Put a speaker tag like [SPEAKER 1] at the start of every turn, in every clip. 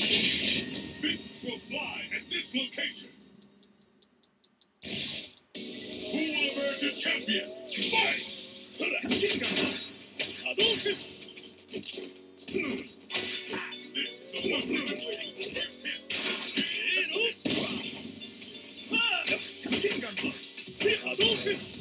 [SPEAKER 1] Fists will fly at this location. Who will emerge a champion? Fight! This is a lovely way to first. Hadouken!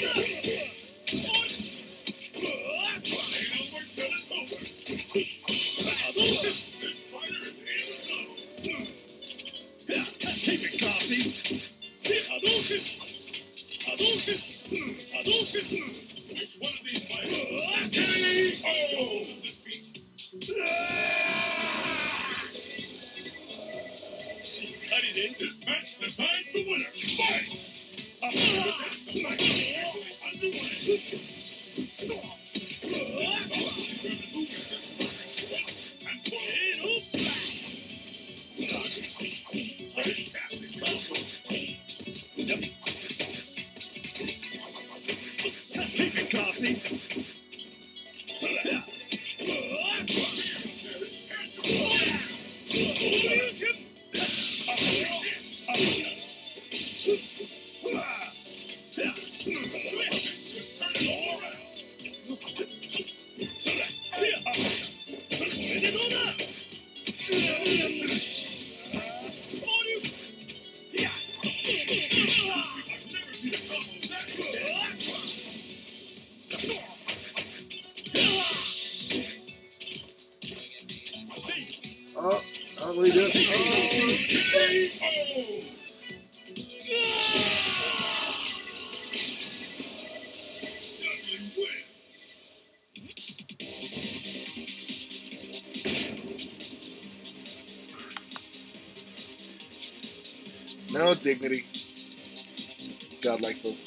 [SPEAKER 1] Which one of these might See, cutting in this match decides the winner. Fight!
[SPEAKER 2] Oh, No dignity. Godlike folk.